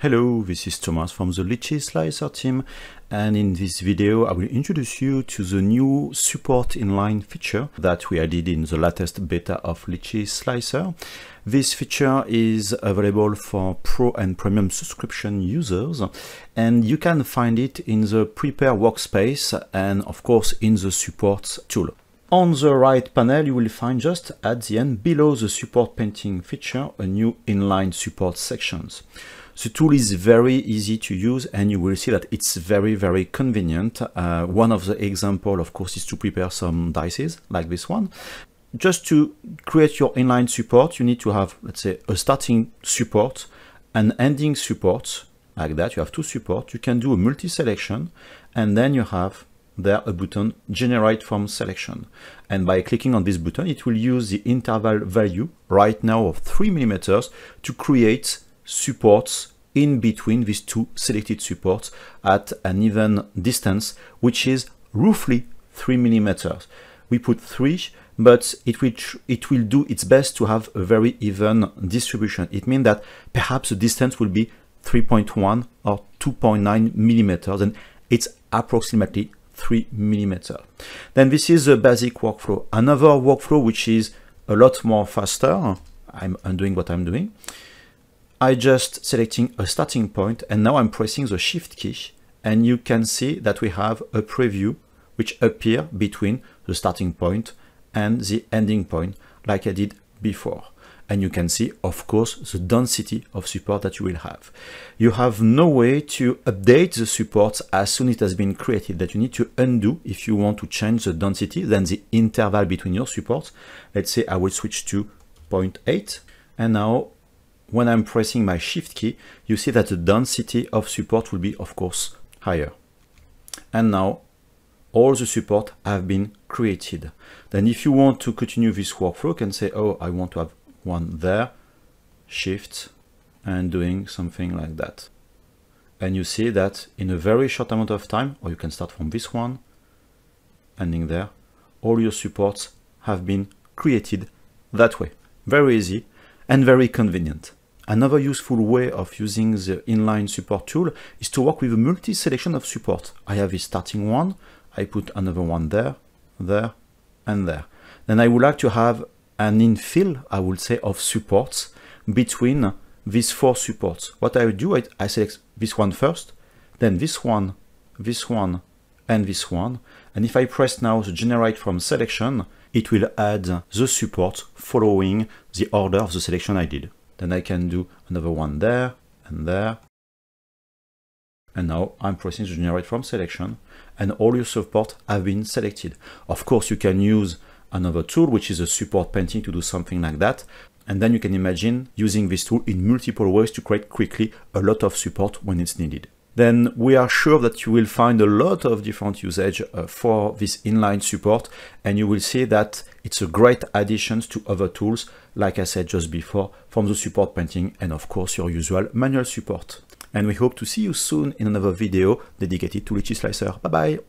Hello, this is Thomas from the Lychee Slicer team and in this video I will introduce you to the new support inline feature that we added in the latest beta of Lychee Slicer. This feature is available for pro and premium subscription users and you can find it in the prepare workspace and of course in the support tool. On the right panel, you will find just at the end below the support painting feature, a new inline support sections. The tool is very easy to use and you will see that it's very, very convenient. Uh, one of the example, of course, is to prepare some dices like this one. Just to create your inline support, you need to have, let's say, a starting support, an ending support, like that. You have two support. You can do a multi-selection and then you have there a button generate from selection and by clicking on this button it will use the interval value right now of 3 millimeters to create supports in between these two selected supports at an even distance, which is roughly 3 millimeters. We put 3, but it will, it will do its best to have a very even distribution. It means that perhaps the distance will be 3.1 or 2.9 millimeters, and it's approximately 3 millimeters. Then this is the basic workflow. Another workflow which is a lot more faster, I'm undoing what I'm doing, I just selecting a starting point and now I'm pressing the shift key and you can see that we have a preview which appear between the starting point and the ending point like I did before. And you can see, of course, the density of support that you will have. You have no way to update the support as soon as it has been created that you need to undo if you want to change the density, then the interval between your supports. Let's say I will switch to 0.8 and now when I'm pressing my shift key, you see that the density of support will be, of course, higher. And now all the support have been created. Then if you want to continue this workflow, you can say, oh, I want to have one there, shift, and doing something like that. And you see that in a very short amount of time, or you can start from this one, ending there, all your supports have been created that way. Very easy and very convenient. Another useful way of using the inline support tool is to work with a multi-selection of support. I have a starting one, I put another one there, there, and there. Then I would like to have an infill, I would say, of supports between these four supports. What I would do, I, I select this one first, then this one, this one, and this one. And if I press now the generate from selection, it will add the support following the order of the selection I did. Then I can do another one there and there. And now I'm pressing the generate from selection and all your support have been selected. Of course, you can use another tool, which is a support painting to do something like that. And then you can imagine using this tool in multiple ways to create quickly a lot of support when it's needed then we are sure that you will find a lot of different usage uh, for this inline support and you will see that it's a great addition to other tools like I said just before from the support painting and of course your usual manual support. And we hope to see you soon in another video dedicated to Lychee Slicer. Bye bye!